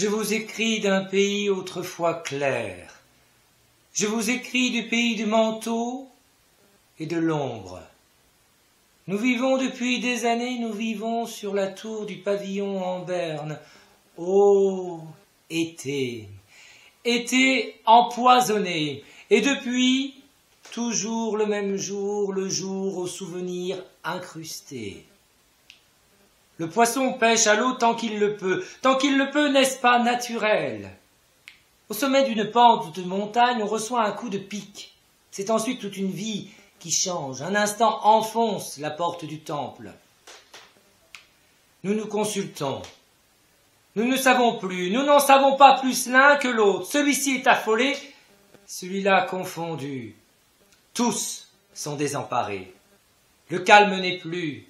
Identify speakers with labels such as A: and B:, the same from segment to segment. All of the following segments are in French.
A: Je vous écris d'un pays autrefois clair. Je vous écris du pays du manteau et de l'ombre. Nous vivons depuis des années, nous vivons sur la tour du pavillon en berne. Ô été, été empoisonné, et depuis, toujours le même jour, le jour au souvenir incrusté. Le poisson pêche à l'eau tant qu'il le peut. Tant qu'il le peut, n'est-ce pas naturel? Au sommet d'une pente de montagne, on reçoit un coup de pic. C'est ensuite toute une vie qui change. Un instant enfonce la porte du temple. Nous nous consultons. Nous ne savons plus. Nous n'en savons pas plus l'un que l'autre. Celui-ci est affolé, celui-là confondu. Tous sont désemparés. Le calme n'est plus.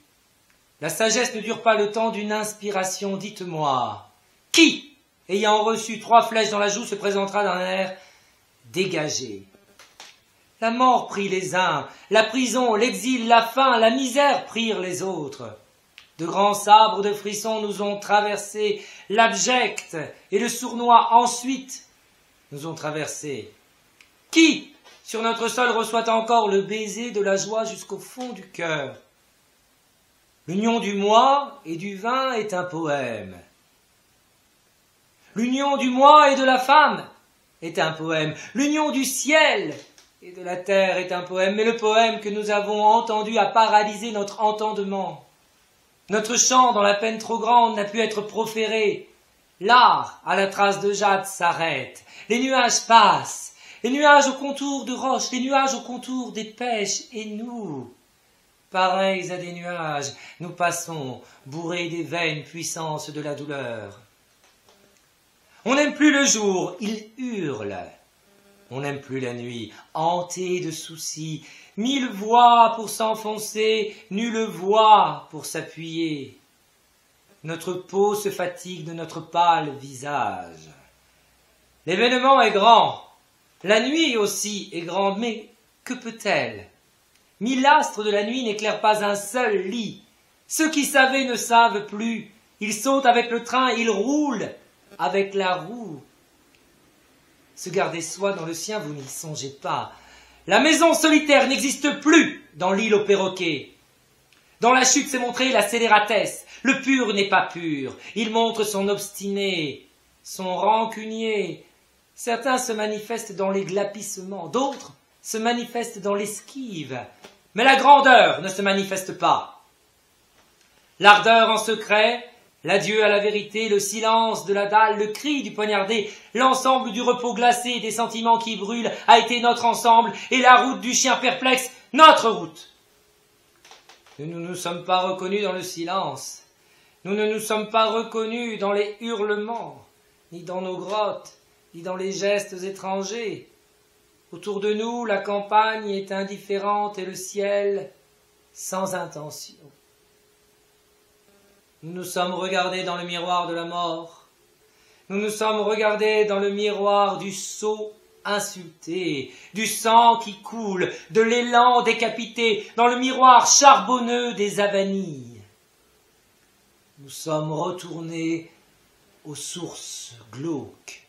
A: La sagesse ne dure pas le temps d'une inspiration. Dites-moi, qui, ayant reçu trois flèches dans la joue, se présentera d'un air dégagé? La mort prit les uns, la prison, l'exil, la faim, la misère prirent les autres. De grands sabres de frissons nous ont traversés, l'abject et le sournois ensuite nous ont traversés. Qui, sur notre sol, reçoit encore le baiser de la joie jusqu'au fond du cœur? L'union du moi et du vin est un poème. L'union du moi et de la femme est un poème. L'union du ciel et de la terre est un poème. Mais le poème que nous avons entendu a paralysé notre entendement. Notre chant, dans la peine trop grande, n'a pu être proféré. L'art, à la trace de jade, s'arrête. Les nuages passent. Les nuages au contour de roches, les nuages au contour des pêches, et nous, pareils à des nuages, nous passons, bourrés des vaines puissances de la douleur. On n'aime plus le jour, il hurle. On n'aime plus la nuit, hanté de soucis. Mille voix pour s'enfoncer, nulle voix pour s'appuyer. Notre peau se fatigue de notre pâle visage. L'événement est grand, la nuit aussi est grande, mais que peut-elle? Mille astres de la nuit n'éclairent pas un seul lit. Ceux qui savaient ne savent plus. Ils sautent avec le train, ils roulent avec la roue. Se garder soi dans le sien, vous n'y songez pas. La maison solitaire n'existe plus dans l'île aux perroquets. Dans la chute s'est montrée la scélératesse. Le pur n'est pas pur. Il montre son obstiné, son rancunier. Certains se manifestent dans les glapissements, d'autres se manifestent dans l'esquive, mais la grandeur ne se manifeste pas. L'ardeur en secret, l'adieu à la vérité, le silence de la dalle, le cri du poignardé, l'ensemble du repos glacé des sentiments qui brûlent a été notre ensemble, et la route du chien perplexe, notre route. Nous ne nous sommes pas reconnus dans le silence, nous ne nous sommes pas reconnus dans les hurlements, ni dans nos grottes, ni dans les gestes étrangers, Autour de nous, la campagne est indifférente et le ciel sans intention. Nous nous sommes regardés dans le miroir de la mort. Nous nous sommes regardés dans le miroir du sceau insulté, du sang qui coule, de l'élan décapité, dans le miroir charbonneux des avanies. Nous sommes retournés aux sources glauques